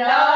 สั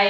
ไป